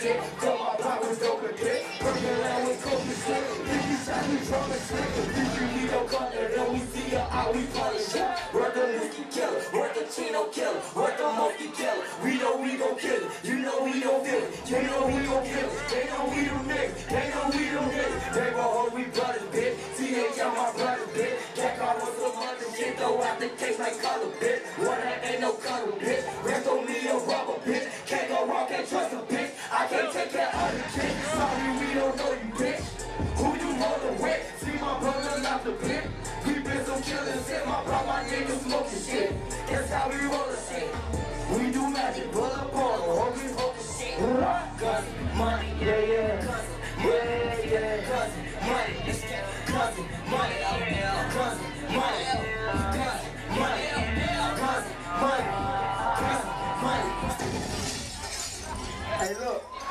TH on with some other shit, throw out the case like color, bitch. What that ain't no color, bitch. take that other chick. Sorry, we don't know you, bitch. Who you rolling with? See my brother not the pimp. We been some killers in my bro, my nigga smoking shit. That's how we roll shit. We do magic, pull up on them, hocus pocus shit. Cause money, yeah, yeah. Cousin, yeah, yeah. Cousin, money, it's that cousin, money, yeah. Cousin, money, yeah. Cousin, money, yeah. Cousin, money, cousin, money. Hey, look.